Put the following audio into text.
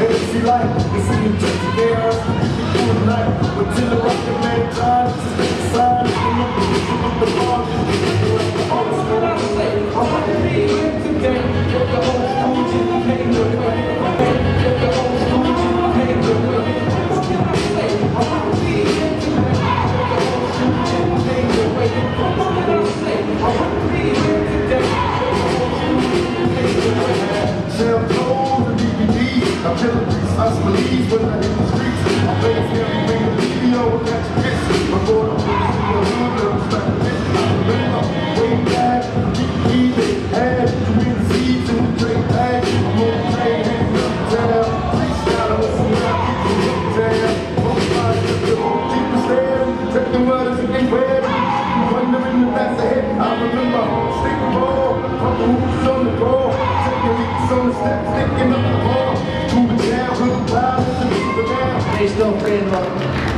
It's like, it's in the 20 years, it's the night, until the rocket man dies. us believe when I hit the streets. I face everything in the video that you. My boy, I'm going to see hood, I'm stuck in I'm way back, keep keeping ass. In the seeds and we drink back. I'm on the train, hands up down. Freestyle, I'm listening to my people look down. The road. Take the words and they read. You wonder in the past ahead. I remember, stick ball. Hoops on the ball. Taking weeks on the steps, sticking up the ball. Please don't pray,